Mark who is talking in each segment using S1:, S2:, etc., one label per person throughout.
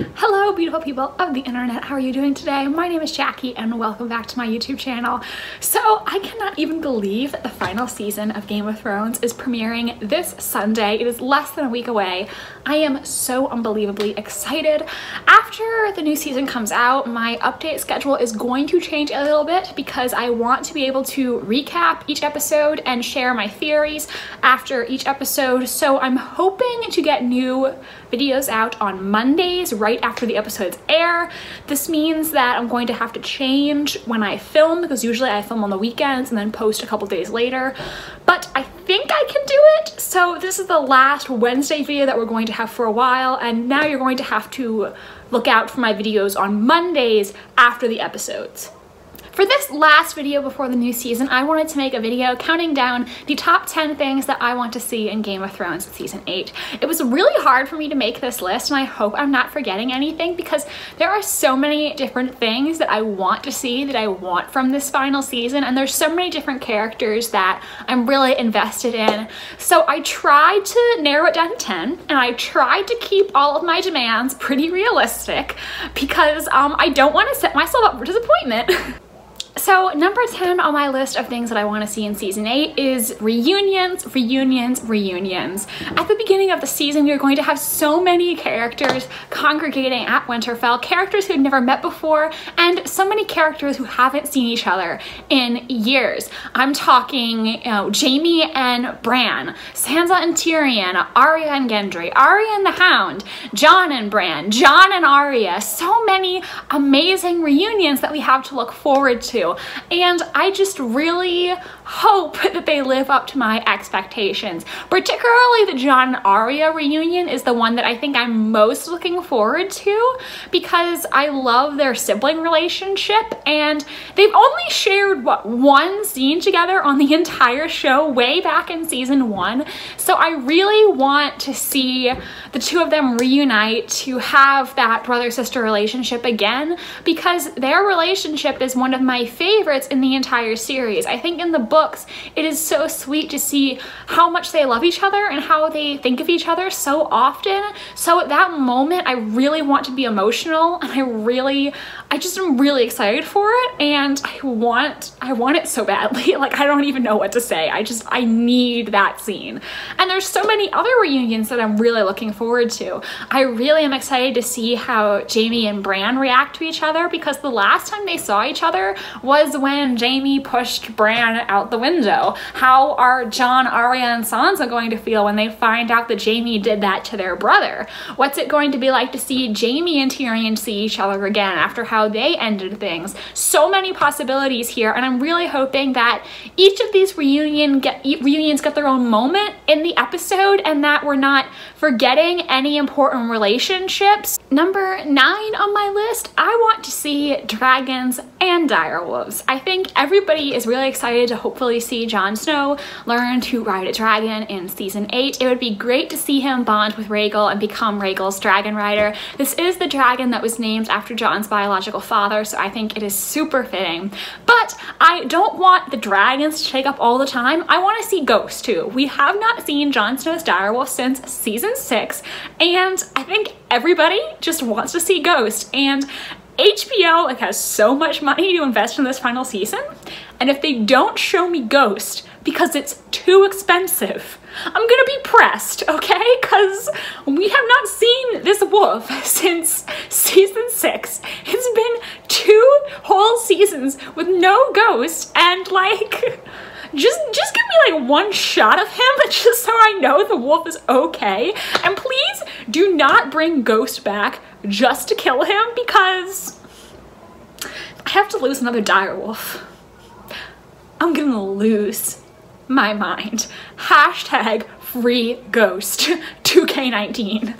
S1: Hello beautiful people of the internet, how are you doing today? My name is Jackie and welcome back to my YouTube channel. So I cannot even believe that the final season of Game of Thrones is premiering this Sunday. It is less than a week away. I am so unbelievably excited. After the new season comes out, my update schedule is going to change a little bit because I want to be able to recap each episode and share my theories after each episode. So I'm hoping to get new videos out on Mondays right after the episodes air. This means that I'm going to have to change when I film because usually I film on the weekends and then post a couple days later. But I think I can do it. So this is the last Wednesday video that we're going to have for a while and now you're going to have to look out for my videos on Mondays after the episodes. For this last video before the new season, I wanted to make a video counting down the top 10 things that I want to see in Game of Thrones season 8. It was really hard for me to make this list and I hope I'm not forgetting anything because there are so many different things that I want to see that I want from this final season and there's so many different characters that I'm really invested in. So I tried to narrow it down to 10 and I tried to keep all of my demands pretty realistic because um, I don't want to set myself up for disappointment. So number 10 on my list of things that I want to see in season 8 is reunions, reunions, reunions. At the beginning of the season, you're going to have so many characters congregating at Winterfell, characters who had never met before, and so many characters who haven't seen each other in years. I'm talking, you know, Jaime and Bran, Sansa and Tyrion, Arya and Gendry, Arya and the Hound, Jon and Bran, Jon and Arya, so many amazing reunions that we have to look forward to. And I just really hope that they live up to my expectations. Particularly the Jon and Arya reunion is the one that I think I'm most looking forward to because I love their sibling relationship and they've only shared what one scene together on the entire show way back in season one. So I really want to see the two of them reunite to have that brother-sister relationship again because their relationship is one of my favorites in the entire series. I think in the books, it is so sweet to see how much they love each other and how they think of each other so often. So at that moment, I really want to be emotional and I really, I just am really excited for it and I want, I want it so badly. Like, I don't even know what to say. I just, I need that scene. And there's so many other reunions that I'm really looking forward to. I really am excited to see how Jaime and Bran react to each other because the last time they saw each other was when Jaime pushed Bran out the window. How are Jon, Arya, and Sansa going to feel when they find out that Jaime did that to their brother? What's it going to be like to see Jaime and Tyrion see each other again after how they ended things? So many possibilities here, and I'm really hoping that each of these reunion get, reunions get their own moment in the episode and that we're not forgetting any important relationships. Number nine on my list, I want to see dragons and direwolves wolves. I think everybody is really excited to hopefully see Jon Snow learn to ride a dragon in season 8. It would be great to see him bond with Rhaegal and become Rhaegal's dragon rider. This is the dragon that was named after Jon's biological father, so I think it is super fitting. But I don't want the dragons to take up all the time. I want to see ghosts too. We have not seen Jon Snow's direwolf since season 6, and I think everybody just wants to see Ghost. And HBO like has so much money to invest in this final season, and if they don't show me Ghost because it's too expensive, I'm gonna be pressed, okay? Because we have not seen this wolf since season six. It's been two whole seasons with no ghost, and like, just just give me like one shot of him just so I know the wolf is okay. And please do not bring Ghost back just to kill him because I have to lose another dire wolf. I'm gonna lose my mind. Hashtag free ghost 2K19.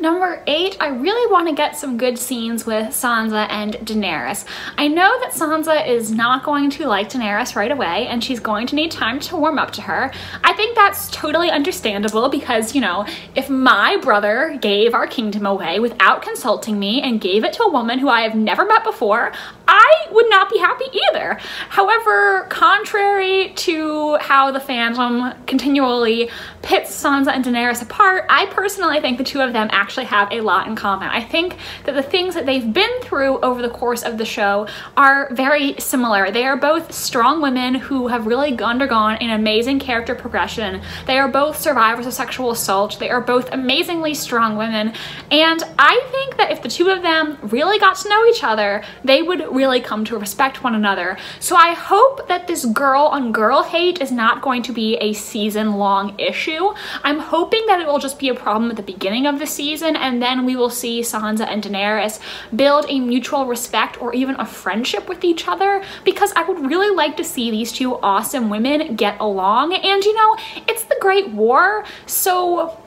S1: Number eight, I really want to get some good scenes with Sansa and Daenerys. I know that Sansa is not going to like Daenerys right away and she's going to need time to warm up to her. I think that's totally understandable because, you know, if my brother gave our kingdom away without consulting me and gave it to a woman who I have never met before, I would not be happy either. However, contrary to how the fandom continually pits Sansa and Daenerys apart, I personally think the two of them actually have a lot in common. I think that the things that they've been through over the course of the show are very similar. They are both strong women who have really undergone an amazing character progression. They are both survivors of sexual assault. They are both amazingly strong women. And I think that if the two of them really got to know each other, they would really come to respect one another. So I hope that this girl on girl hate is not going to be a season long issue. I'm hoping that it will just be a problem at the beginning of the season and then we will see Sansa and Daenerys build a mutual respect or even a friendship with each other because I would really like to see these two awesome women get along. And you know, it's the Great War, so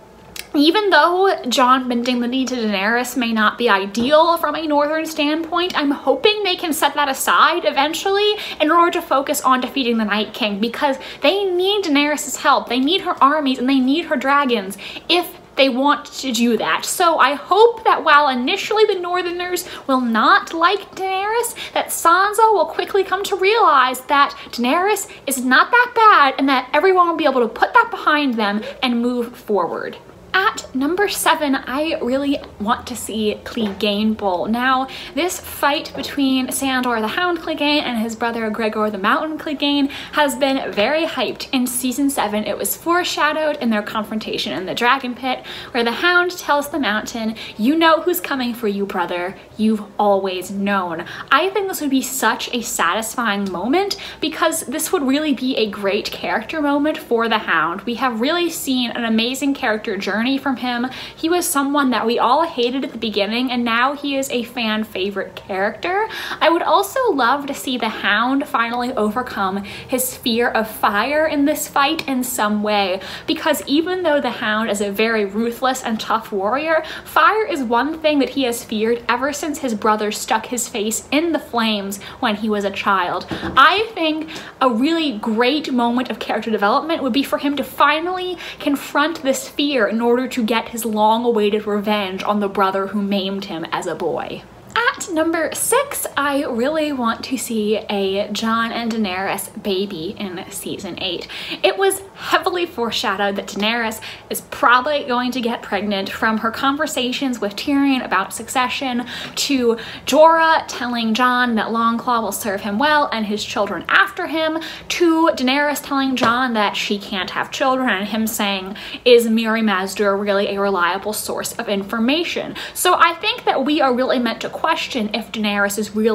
S1: even though Jon bending the knee to Daenerys may not be ideal from a northern standpoint, I'm hoping they can set that aside eventually in order to focus on defeating the Night King because they need Daenerys' help. They need her armies and they need her dragons if they want to do that. So I hope that while initially the Northerners will not like Daenerys, that Sansa will quickly come to realize that Daenerys is not that bad and that everyone will be able to put that behind them and move forward. At number seven, I really want to see Clegane Bowl. Now, this fight between Sandor the Hound Clegane and his brother Gregor the Mountain Clegane has been very hyped. In season seven, it was foreshadowed in their confrontation in the Dragon Pit, where the Hound tells the Mountain, you know who's coming for you, brother. You've always known. I think this would be such a satisfying moment because this would really be a great character moment for the Hound. We have really seen an amazing character journey journey from him. He was someone that we all hated at the beginning and now he is a fan favorite character. I would also love to see the Hound finally overcome his fear of fire in this fight in some way because even though the Hound is a very ruthless and tough warrior, fire is one thing that he has feared ever since his brother stuck his face in the flames when he was a child. I think a really great moment of character development would be for him to finally confront this fear in order order to get his long-awaited revenge on the brother who maimed him as a boy. At number six, I really want to see a Jon and Daenerys baby in season eight. It was heavily foreshadowed that Daenerys is probably going to get pregnant from her conversations with Tyrion about succession to Jorah telling Jon that Longclaw will serve him well and his children after him to Daenerys telling Jon that she can't have children and him saying, is Mirri Maz Duur really a reliable source of information? So I think that we are really meant to question if Daenerys is really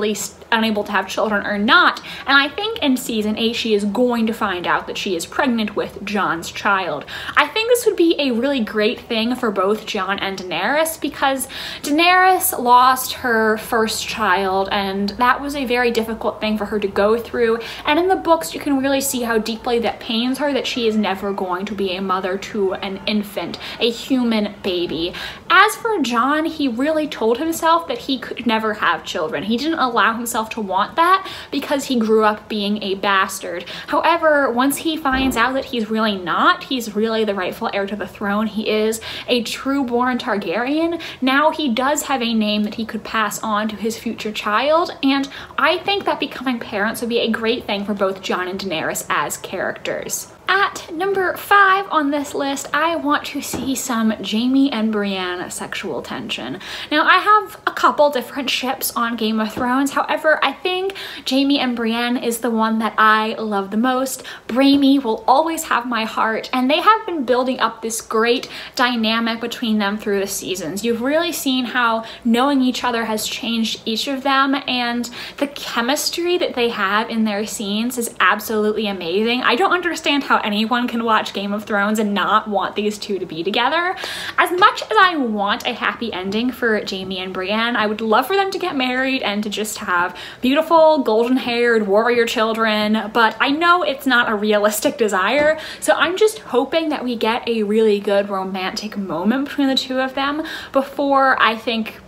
S1: unable to have children or not. And I think in season 8 she is going to find out that she is pregnant with Jon's child. I think this would be a really great thing for both Jon and Daenerys because Daenerys lost her first child and that was a very difficult thing for her to go through. And in the books you can really see how deeply that pains her that she is never going to be a mother to an infant, a human baby. As for Jon, he really told himself that he could never have children. He didn't allow himself to want that because he grew up being a bastard. However, once he finds out that he's really not, he's really the rightful heir to the throne, he is a true-born Targaryen, now he does have a name that he could pass on to his future child, and I think that becoming parents would be a great thing for both Jon and Daenerys as characters. At number five on this list, I want to see some Jaime and Brienne sexual tension. Now, I have a couple different ships on Game of Thrones. However, I think Jaime and Brienne is the one that I love the most. Braime will always have my heart, and they have been building up this great dynamic between them through the seasons. You've really seen how knowing each other has changed each of them, and the chemistry that they have in their scenes is absolutely amazing. I don't understand how how anyone can watch Game of Thrones and not want these two to be together. As much as I want a happy ending for Jaime and Brienne, I would love for them to get married and to just have beautiful golden haired warrior children, but I know it's not a realistic desire. So I'm just hoping that we get a really good romantic moment between the two of them before I think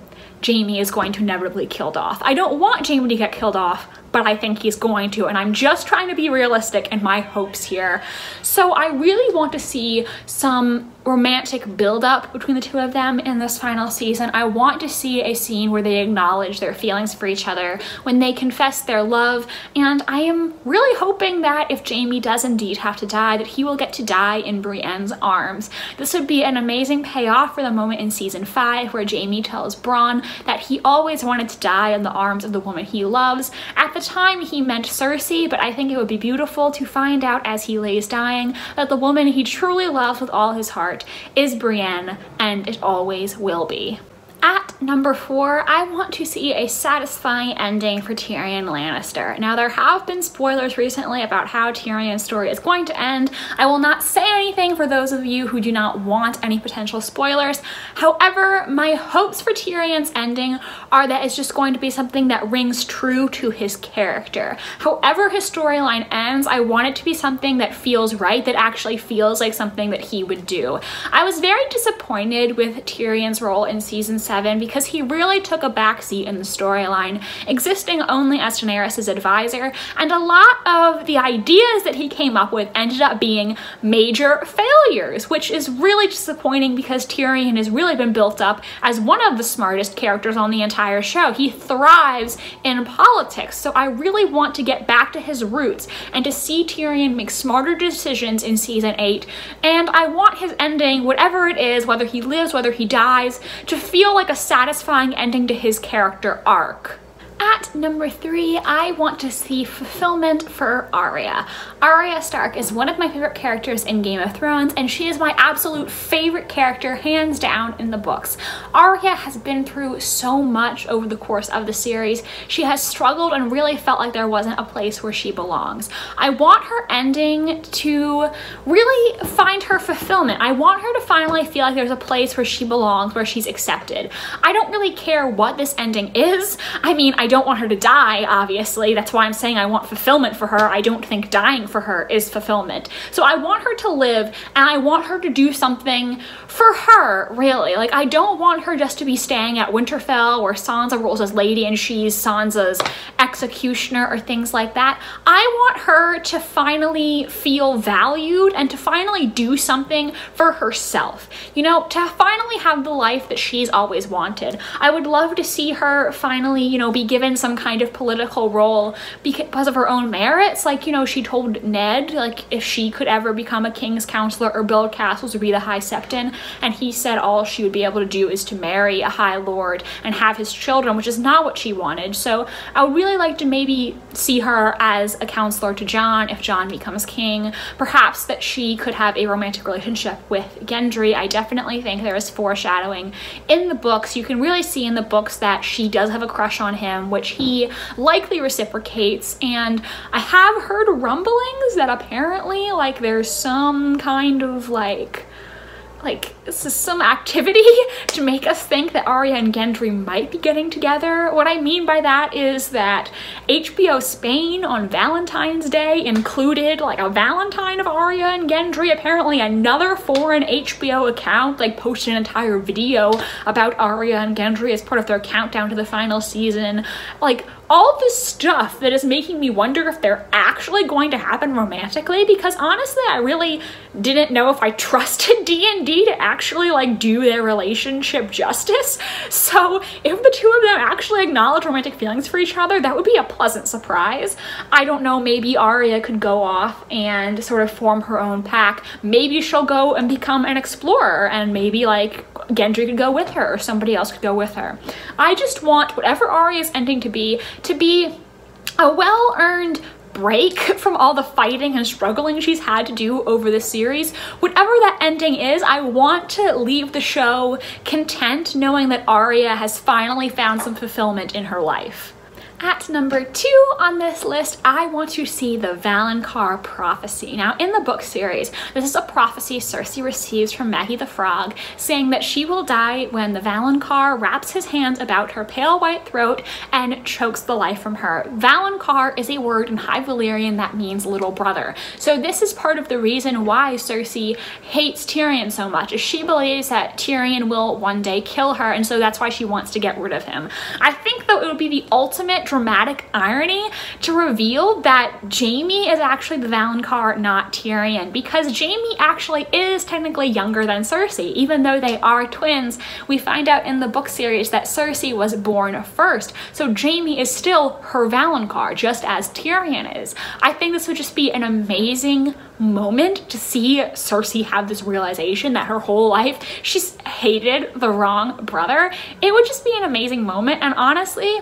S1: Jaime is going to inevitably killed off. I don't want Jaime to get killed off, but I think he's going to, and I'm just trying to be realistic in my hopes here. So I really want to see some romantic buildup between the two of them in this final season. I want to see a scene where they acknowledge their feelings for each other, when they confess their love, and I am really hoping that if Jaime does indeed have to die, that he will get to die in Brienne's arms. This would be an amazing payoff for the moment in season 5 where Jaime tells Bronn that he always wanted to die in the arms of the woman he loves. At the time he meant Cersei, but I think it would be beautiful to find out as he lays dying that the woman he truly loves with all his heart is Brienne, and it always will be. At number four, I want to see a satisfying ending for Tyrion Lannister. Now, there have been spoilers recently about how Tyrion's story is going to end. I will not say anything for those of you who do not want any potential spoilers. However, my hopes for Tyrion's ending are that it's just going to be something that rings true to his character. However his storyline ends, I want it to be something that feels right, that actually feels like something that he would do. I was very disappointed with Tyrion's role in season 7 because he really took a backseat in the storyline, existing only as Daenerys' advisor, and a lot of the ideas that he came up with ended up being major failures, which is really disappointing because Tyrion has really been built up as one of the smartest characters on the entire show. He thrives in politics, so I really want to get back to his roots and to see Tyrion make smarter decisions in season 8, and I want his ending, whatever it is, whether he lives, whether he dies, to feel like a satisfying ending to his character arc. At number three, I want to see fulfillment for Arya. Arya Stark is one of my favorite characters in Game of Thrones, and she is my absolute favorite character, hands down, in the books. Arya has been through so much over the course of the series. She has struggled and really felt like there wasn't a place where she belongs. I want her ending to really find her fulfillment. I want her to finally feel like there's a place where she belongs, where she's accepted. I don't really care what this ending is. I mean, I don't want her to die, obviously. That's why I'm saying I want fulfillment for her. I don't think dying for her is fulfillment. So I want her to live and I want her to do something for her, really. Like, I don't want her just to be staying at Winterfell where Sansa rules as lady and she's Sansa's executioner or things like that. I want her to finally feel valued and to finally do something for herself. You know, to finally have the life that she's always wanted. I would love to see her finally, you know, be given some kind of political role because of her own merits. Like, you know, she told Ned, like, if she could ever become a king's counselor or build castles or be the High Septon, and he said all she would be able to do is to marry a High Lord and have his children, which is not what she wanted. So I would really like to maybe see her as a counselor to Jon if Jon becomes king. Perhaps that she could have a romantic relationship with Gendry. I definitely think there is foreshadowing in the books. You can really see in the books that she does have a crush on him, which he likely reciprocates. And I have heard rumblings that apparently like there's some kind of like like some activity to make us think that Arya and Gendry might be getting together. What I mean by that is that HBO Spain on Valentine's Day included like a Valentine of Arya and Gendry. Apparently another foreign HBO account like posted an entire video about Arya and Gendry as part of their countdown to the final season. Like all this stuff that is making me wonder if they're actually going to happen romantically because honestly I really didn't know if I trusted D&D to actually like do their relationship justice. So if the two of them actually acknowledge romantic feelings for each other, that would be a pleasant surprise. I don't know, maybe Arya could go off and sort of form her own pack. Maybe she'll go and become an explorer and maybe like Gendry could go with her or somebody else could go with her. I just want whatever Arya's ending to be, to be a well-earned break from all the fighting and struggling she's had to do over the series. Whatever that ending is, I want to leave the show content knowing that Arya has finally found some fulfillment in her life. At number two on this list, I want to see the Valonqar prophecy. Now, in the book series, this is a prophecy Cersei receives from Maggie the Frog, saying that she will die when the Valonqar wraps his hands about her pale white throat and chokes the life from her. Valonqar is a word in High Valyrian that means little brother. So this is part of the reason why Cersei hates Tyrion so much, is she believes that Tyrion will one day kill her, and so that's why she wants to get rid of him. I think, though, it would be the ultimate dramatic irony to reveal that Jaime is actually the Valonqar, not Tyrion, because Jaime actually is technically younger than Cersei. Even though they are twins, we find out in the book series that Cersei was born first, so Jaime is still her Valonqar, just as Tyrion is. I think this would just be an amazing moment to see Cersei have this realization that her whole life she's hated the wrong brother. It would just be an amazing moment and honestly,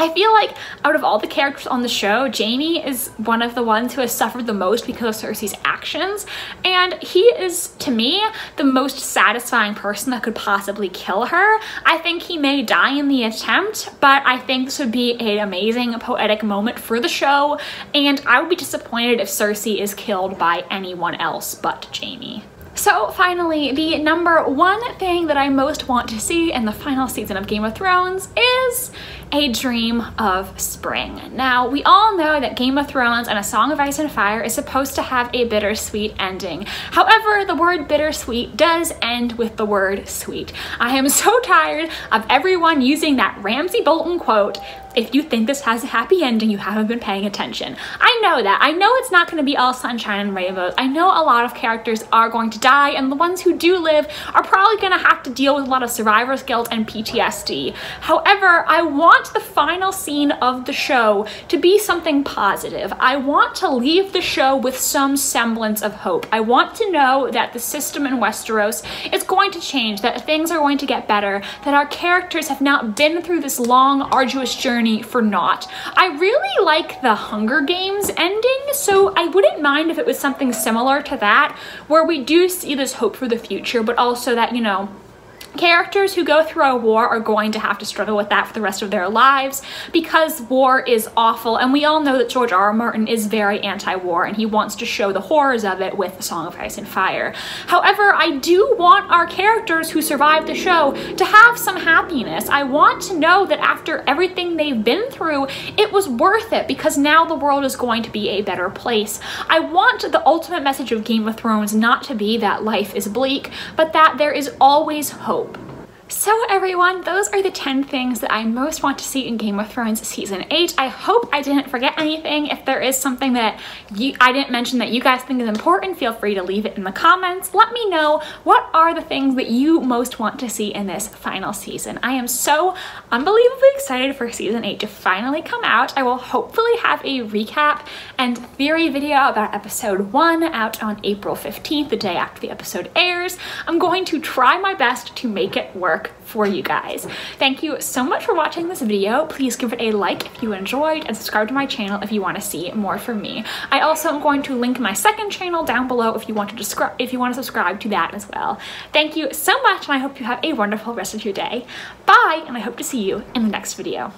S1: I feel like out of all the characters on the show, Jaime is one of the ones who has suffered the most because of Cersei's actions. And he is, to me, the most satisfying person that could possibly kill her. I think he may die in the attempt, but I think this would be an amazing poetic moment for the show. And I would be disappointed if Cersei is killed by anyone else but Jaime. So finally, the number one thing that I most want to see in the final season of Game of Thrones is a dream of spring. Now, we all know that Game of Thrones and A Song of Ice and Fire is supposed to have a bittersweet ending. However, the word bittersweet does end with the word sweet. I am so tired of everyone using that Ramsay Bolton quote, if you think this has a happy ending, you haven't been paying attention. I know that. I know it's not going to be all sunshine and rainbows. I know a lot of characters are going to die, and the ones who do live are probably going to have to deal with a lot of survivor's guilt and PTSD. However, I want the final scene of the show to be something positive. I want to leave the show with some semblance of hope. I want to know that the system in Westeros is going to change, that things are going to get better, that our characters have not been through this long, arduous journey journey for naught. I really like the Hunger Games ending, so I wouldn't mind if it was something similar to that, where we do see this hope for the future, but also that, you know, Characters who go through a war are going to have to struggle with that for the rest of their lives because war is awful and we all know that George R. R. Martin is very anti-war and he wants to show the horrors of it with The Song of Ice and Fire. However, I do want our characters who survived the show to have some happiness. I want to know that after everything they've been through, it was worth it because now the world is going to be a better place. I want the ultimate message of Game of Thrones not to be that life is bleak, but that there is always hope. So everyone, those are the 10 things that I most want to see in Game of Thrones Season 8. I hope I didn't forget anything. If there is something that you, I didn't mention that you guys think is important, feel free to leave it in the comments. Let me know what are the things that you most want to see in this final season. I am so unbelievably excited for Season 8 to finally come out. I will hopefully have a recap and theory video about Episode 1 out on April 15th, the day after the episode airs. I'm going to try my best to make it work work for you guys. Thank you so much for watching this video. Please give it a like if you enjoyed and subscribe to my channel if you want to see more from me. I also am going to link my second channel down below if you want to if you want to subscribe to that as well. Thank you so much and I hope you have a wonderful rest of your day. Bye and I hope to see you in the next video.